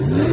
Amen.